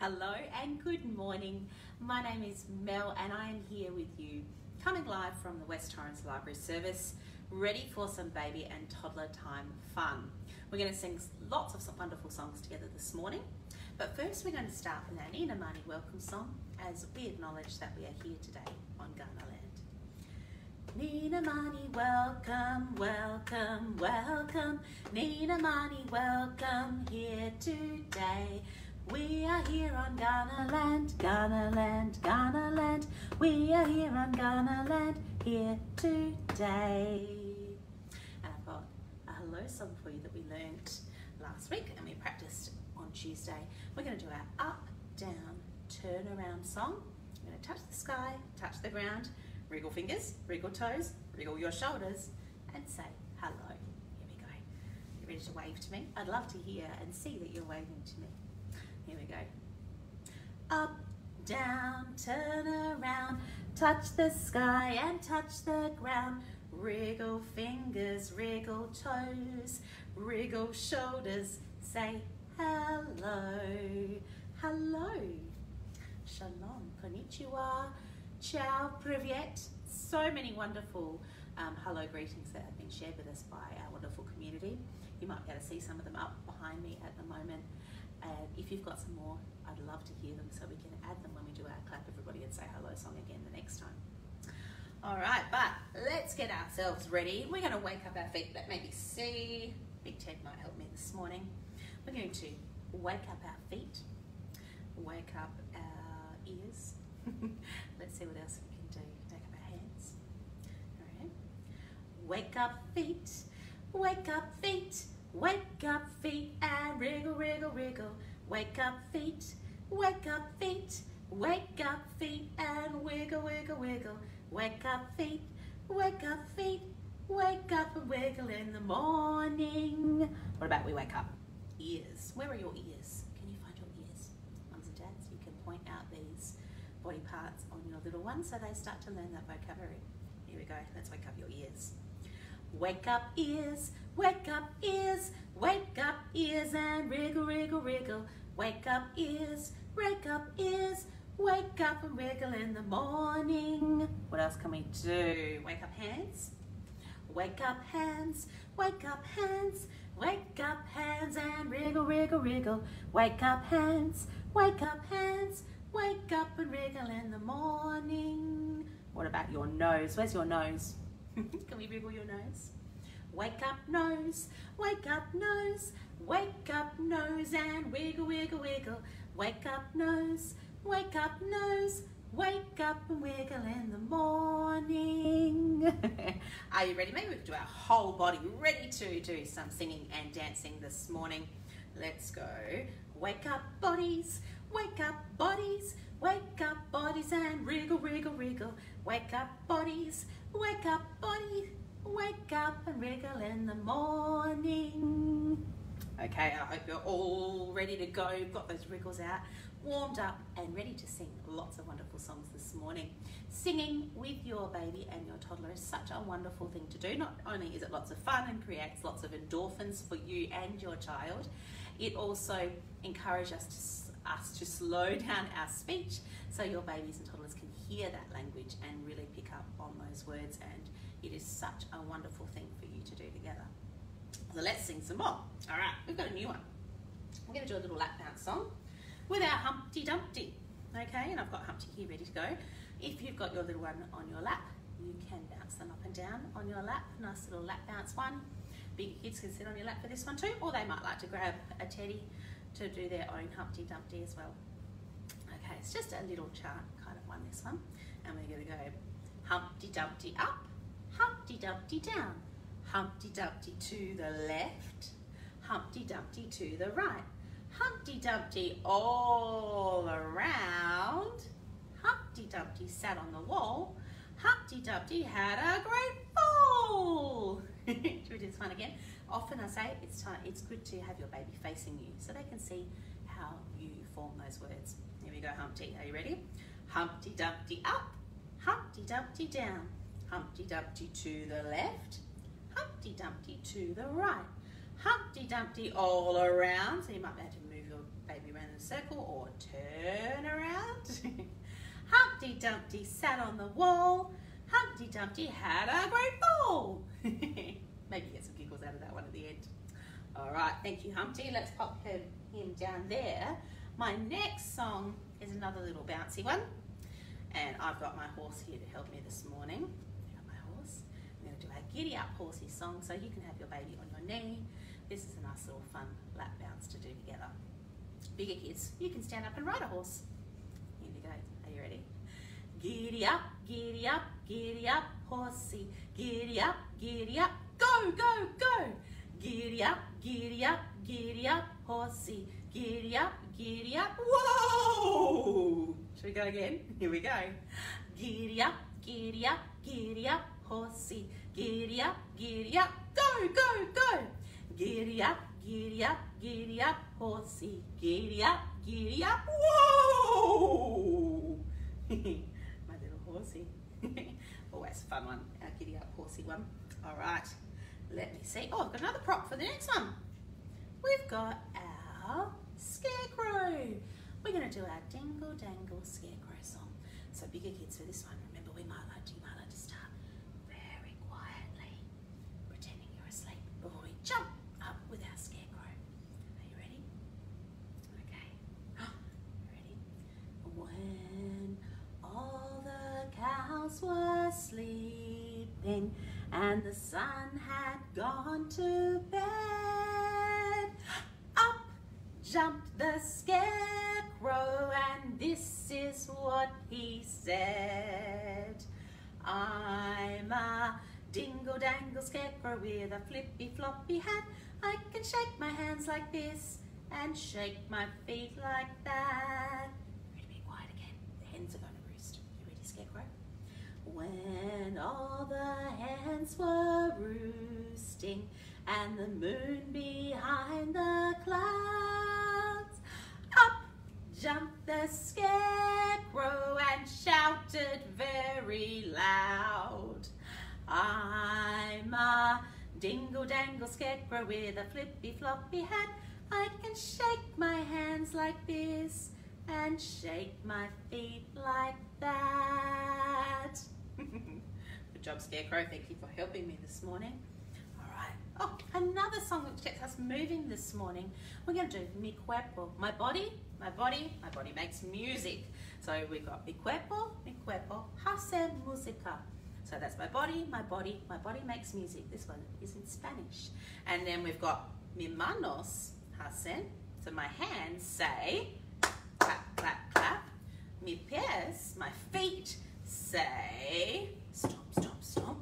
Hello and good morning. My name is Mel and I am here with you, coming live from the West Torrens Library Service, ready for some baby and toddler time fun. We're going to sing lots of wonderful songs together this morning, but first we're going to start with our Nina Marni welcome song as we acknowledge that we are here today on Kaurna land. Nina Marni, welcome, welcome, welcome. Nina Marni, welcome here today. We are here on Kaurna land, Kaurna land, Kaurna land. We are here on Kaurna land, here today. And I've got a hello song for you that we learnt last week and we practiced on Tuesday. We're going to do our up, down, turn around song. We're going to touch the sky, touch the ground, wriggle fingers, wriggle toes, wriggle your shoulders, and say hello. Here we go. You ready to wave to me? I'd love to hear and see that you're waving to me. Here we go. Up, down, turn around, touch the sky and touch the ground. Wriggle fingers, wriggle toes, wriggle shoulders, say hello, hello. Shalom, konnichiwa, ciao, privyet. So many wonderful um, hello greetings that have been shared with us by our wonderful community. You might be able to see some of them up behind me at the moment. And if you've got some more, I'd love to hear them so we can add them when we do our clap everybody and say hello song again the next time. All right, but let's get ourselves ready. We're going to wake up our feet. Let maybe see. Big Ted might help me this morning. We're going to wake up our feet, wake up our ears. let's see what else we can do. Wake up our hands. All right. Wake up feet, wake up feet. Wake up feet and wriggle, wriggle, wriggle. Wake up feet, wake up feet. Wake up feet and wiggle, wiggle, wiggle. Wake up feet, wake up feet. Wake up and wiggle in the morning. What about we wake up? Ears. Where are your ears? Can you find your ears? Mums and dads, you can point out these body parts on your little ones so they start to learn that vocabulary. Here we go. Let's wake up your ears. Wake up ears, wake up ears, wake up ears and wriggle, wriggle, wriggle. Wake up ears, wake up ears, wake up and wriggle in the morning. What else can we do? Wake up hands, wake up hands, wake up hands, wake up hands and wriggle, wriggle, wriggle. Wake up hands, wake up hands, wake up and wriggle in the morning. What about your nose? Where's your nose? Can we wriggle your nose? Wake up nose, wake up nose, wake up nose and wiggle, wiggle, wiggle. Wake up nose, wake up nose, wake up and wiggle in the morning. Are you ready? Maybe we can do our whole body ready to do some singing and dancing this morning. Let's go. Wake up bodies, wake up bodies, wake up bodies and wriggle, wriggle, wriggle. Wake up bodies, wake up body, wake up and wriggle in the morning. Okay, I hope you're all ready to go, got those wriggles out, warmed up and ready to sing lots of wonderful songs this morning. Singing with your baby and your toddler is such a wonderful thing to do. Not only is it lots of fun and creates lots of endorphins for you and your child, it also encourages us to, us to slow down our speech so your babies and toddlers can hear that language and really pick up on those words and it is such a wonderful thing for you to do together. So let's sing some more. All right, we've got a new one. We're going to do a little lap bounce song with our Humpty Dumpty. Okay, and I've got Humpty here ready to go. If you've got your little one on your lap, you can bounce them up and down on your lap. Nice little lap bounce one. Big kids can sit on your lap for this one too, or they might like to grab a teddy to do their own Humpty Dumpty as well. Okay, it's just a little chart kind of one, this one. And we're going to go Humpty Dumpty up, Humpty Dumpty down, Humpty Dumpty to the left, Humpty Dumpty to the right, Humpty Dumpty all around, Humpty Dumpty sat on the wall, Humpty Dumpty had a great fall. Should we do this one again? Often I say it's time, it's good to have your baby facing you so they can see how you form those words. Here we go, Humpty. Are you ready? Humpty Dumpty up, Humpty Dumpty down, Humpty Dumpty to the left, Humpty Dumpty to the right, Humpty Dumpty all around. So you might be able to move your baby around in a circle or turn around. Humpty Dumpty sat on the wall. Humpty Dumpty had a great fall. Maybe get some giggles out of that one at the end. All right, thank you, Humpty. Let's pop him, him down there. My next song is another little bouncy one. And I've got my horse here to help me this morning. I got my horse. I'm going to do our giddy up horsey song so you can have your baby on your knee. This is a nice little fun lap bounce to do together. Bigger kids, you can stand up and ride a horse. Here we go. Are you ready? Giddy up, giddy up, giddy up, horsey. Giddy up, giddy up, go, go, go. Giddy up, giddy up, giddy up, horsey. Giddy up, giddy up, whoa! Should we go again? Here we go. Giddy up, giddy up, giddy up, horsey. Giddy up, giddy up, go, go, go. Giddy up, giddy up, giddy up, horsey. Giddy up, giddy up, whoa! My little horsey. Oh, Always a fun one, our giddy up horsey one. All right, let me see. Oh, I've got another prop for the next one. We've got our scarecrow. We're going to do our Dingle Dangle Scarecrow song. So bigger kids for this one, remember we might like to, you might like to start very quietly, pretending you're asleep before we jump up with our scarecrow. Are you ready? Okay. ready? When all the cows were sleeping and the sun had gone to bed, up jumped the scarecrow and this is what he said. I'm a dingle dangle scarecrow with a flippy floppy hat. I can shake my hands like this and shake my feet like that. Ready to be quiet again. The hens are going to roost. You ready, scarecrow? When all the hens were roosting and the moon behind the clouds, up jumped the scarecrow and shouted very loud. I'm a dingle dangle scarecrow with a flippy floppy hat. I can shake my hands like this and shake my feet like that. Good job, Scarecrow. Thank you for helping me this morning. All right. Oh, another song which gets us moving this morning. We're going to do Mi Cuerpo. My body, my body, my body makes music. So we've got Mi Cuerpo, Mi Cuerpo, hace música. So that's my body, my body, my body makes music. This one is in Spanish. And then we've got Mi manos, hacen. So my hands say, clap, clap, clap. Mi pies, my feet, say, stop, stop, stop.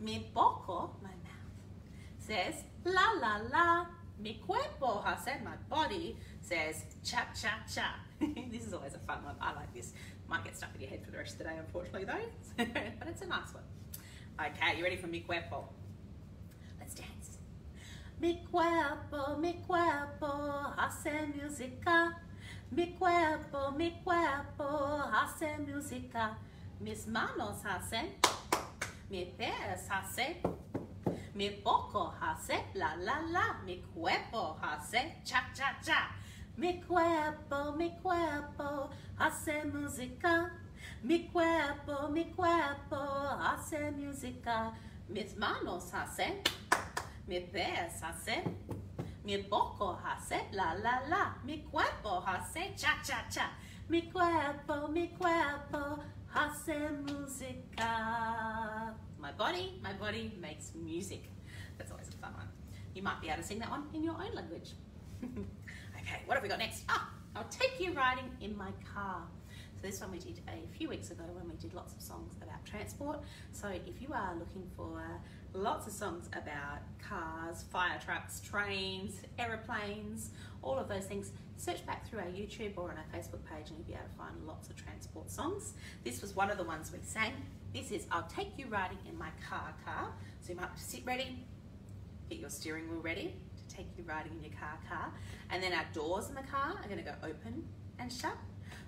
Mi boca, my mouth, says, la, la, la. Mi cuerpo, hace, my body, says, cha, cha, cha. this is always a fun one. I like this. Might get stuck in your head for the rest of the day, unfortunately, though. but it's a nice one. Okay, you ready for mi cuerpo? Let's dance. Mi cuerpo, mi cuerpo, hace música. Mi cuerpo, mi cuerpo, hace música. Mis manos hacen, mis pies hacen, mi boca hace la la la, mi cuerpo hace cha cha cha. Mi cuerpo, mi cuerpo hace música. Mi cuerpo, mi cuerpo hace música. Mis manos hacen, mis pies hacen, mi boca hace la la la. Mi cuerpo hace cha cha cha. Mi cuerpo, mi cuerpo hace música. My body, my body makes music. That's always a fun one. You might be able to sing that one in your own language. okay, what have we got next? Ah, I'll take you riding in my car. So this one we did a few weeks ago when we did lots of songs about transport. So if you are looking for lots of songs about cars, fire trucks, trains, aeroplanes, all of those things, search back through our YouTube or on our Facebook page and you'll be able to find lots of transport songs. This was one of the ones we sang. This is I'll Take You Riding in My Car Car. So you might sit ready, get your steering wheel ready to take you riding in your car car. And then our doors in the car are going to go open and shut.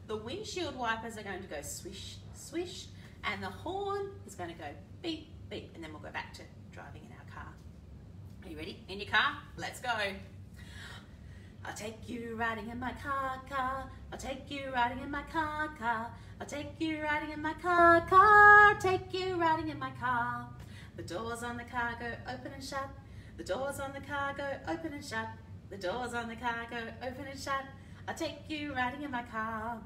The windshield wipers are going to go swish, swish. And the horn is going to go beep, beep. And then we'll go back to driving in our car. Are you ready? In your car? Let's go. I'll take you riding in my car, car. I'll take you riding in my car, car. I'll take you riding in my car, car. Take you riding in my car. The doors on the car go open and shut. The doors on the car go open and shut. The doors on the car go open and shut. I'll take you riding in my car.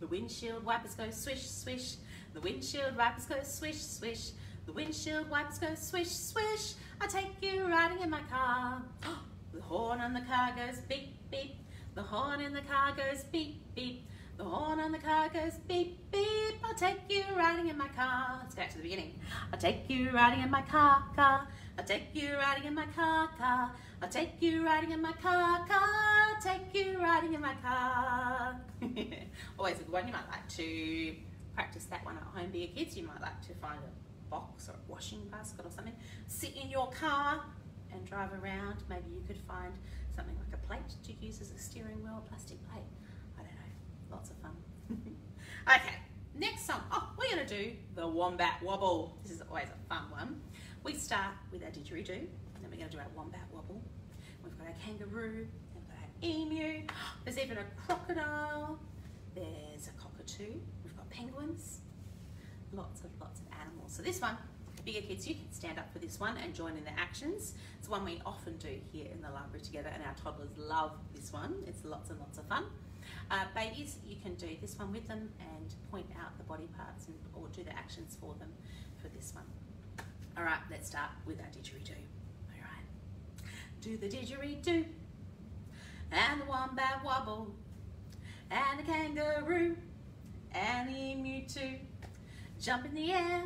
The windshield wipers go swish, swish. The windshield wipers go swish, swish. The windshield wipers go swish, swish. I'll take you riding in my car. The horn on the car goes beep, beep. The horn in the car goes beep, beep. The horn on the car goes beep, beep. I'll take you riding in my car. Let's go back to the beginning. I'll take you riding in my car, car. I'll take you riding in my car, car. I'll take you riding in my car, car. I'll take you riding in my car. Always a good one. You might like to practice that one at home for your kids. You might like to find a box or a washing basket or something. Sit in your car and drive around. Maybe you could find something like a plate to use as a steering wheel, a plastic plate. I don't know, lots of fun. okay, next song. Oh, we're gonna do the Wombat Wobble. This is always a fun one. We start with our didgeridoo, then we're gonna do our Wombat Wobble. We've got our kangaroo, we've got our emu, there's even a crocodile, there's a cockatoo, we've got penguins, lots of lots of animals. So this one Bigger kids, you can stand up for this one and join in the actions. It's one we often do here in the library together and our toddlers love this one. It's lots and lots of fun. Uh, babies, you can do this one with them and point out the body parts and, or do the actions for them for this one. All right, let's start with our didgeridoo. All right. Do the didgeridoo and the wombat wobble and the kangaroo and the emu too. Jump in the air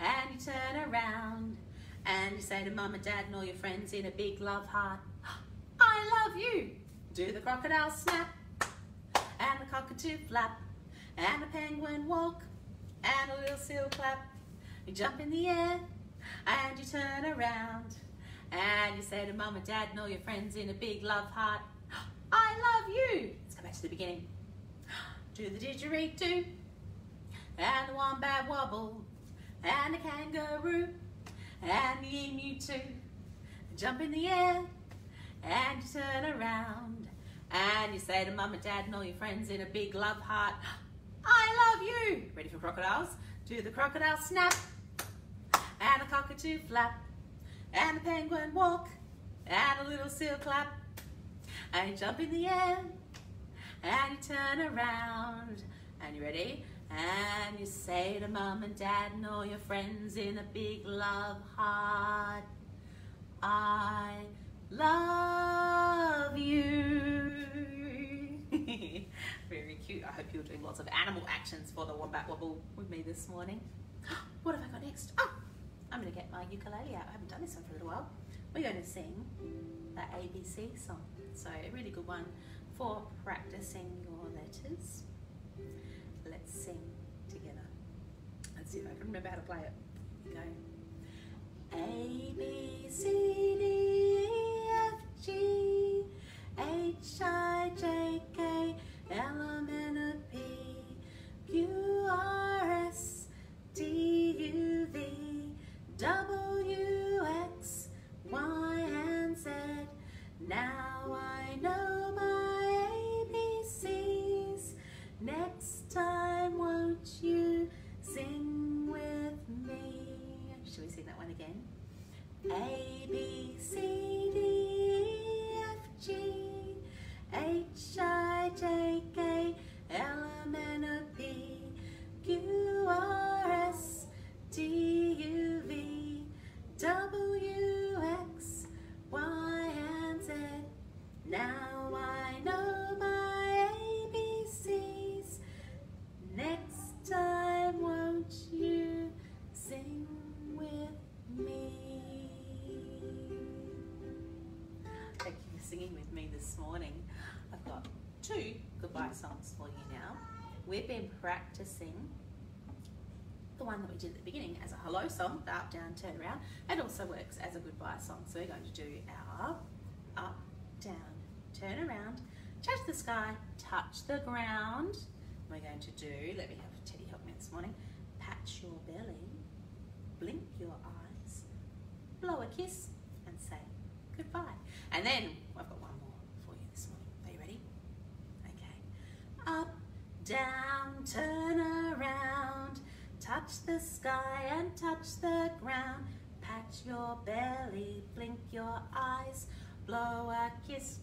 and you turn around and you say to mum and dad and all your friends in a big love heart, I love you. Do the crocodile snap and the cockatoo flap and the penguin walk and a little seal clap. You jump in the air and you turn around and you say to mum and dad and all your friends in a big love heart, I love you. Let's go back to the beginning. Do the didgeridoo and the wombat wobble and a kangaroo. And the emu too. Jump in the air. And you turn around. And you say to mum and dad and all your friends in a big love heart, I love you. Ready for crocodiles? Do the crocodile snap. And a cockatoo flap. And a penguin walk. And a little seal clap. And you jump in the air. And you turn around. And you ready? And you say to mom and dad and all your friends in a big love heart, I love you. Very cute. I hope you're doing lots of animal actions for the Wombat Wobble with me this morning. What have I got next? Oh, I'm going to get my ukulele out. I haven't done this one for a little while. We're going to sing that ABC song. So a really good one for practicing your letters let's sing together. Let's see if I can remember how to play it. Go. A, B, C, two goodbye songs for you now. We've been practicing the one that we did at the beginning as a hello song, the up, down, turn around, It also works as a goodbye song. So we're going to do our up, down, turn around, touch the sky, touch the ground, we're going to do, let me have Teddy help me this morning, pat your belly, blink your eyes, blow a kiss and say goodbye. And then I've got one more for you this morning. Down, turn around, touch the sky and touch the ground, pat your belly, blink your eyes, blow a kiss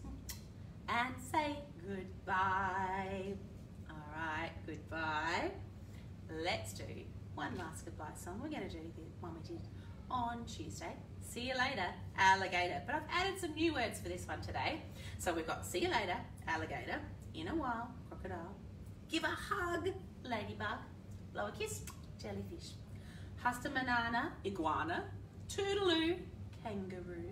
and say goodbye. All right, goodbye. Let's do one last goodbye song. We're going to do the one we did on Tuesday. See you later, alligator. But I've added some new words for this one today. So we've got see you later, alligator, in a while, crocodile, give a hug, ladybug, blow a kiss, jellyfish, hasta banana, iguana, toodaloo, kangaroo.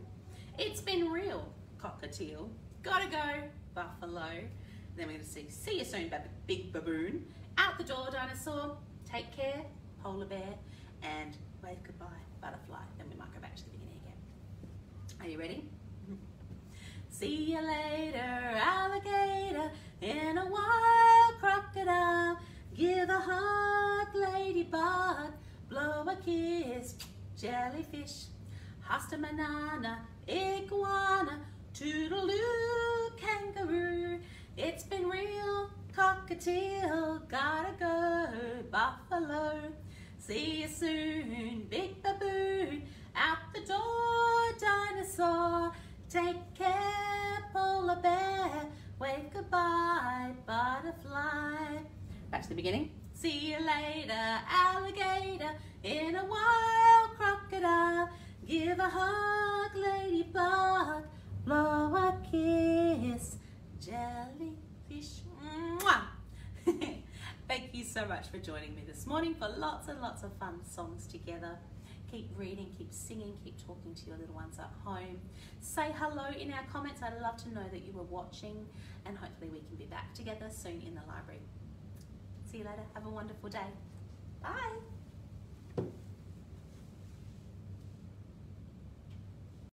It's been real, cockatiel, gotta go, buffalo. Then we're gonna see, see you soon, big baboon, out the door, dinosaur, take care, polar bear, and wave goodbye, butterfly. Then we might go back to the beginning again. Are you ready? See you later, alligator, in a wild crocodile. Give a hug, ladybug, blow a kiss, jellyfish. Hasta banana, iguana, toodaloo, kangaroo. It's been real, cockatiel, gotta go, buffalo. See you soon, big baboon, out the door, dinosaur. Take care, polar bear, wave goodbye, butterfly. Back to the beginning. See you later, alligator, in a wild crocodile. Give a hug, ladybug, blow a kiss, jellyfish. Mwah! Thank you so much for joining me this morning for lots and lots of fun songs together. Keep reading, keep singing, keep talking to your little ones at home. Say hello in our comments. I'd love to know that you were watching and hopefully we can be back together soon in the library. See you later. Have a wonderful day. Bye.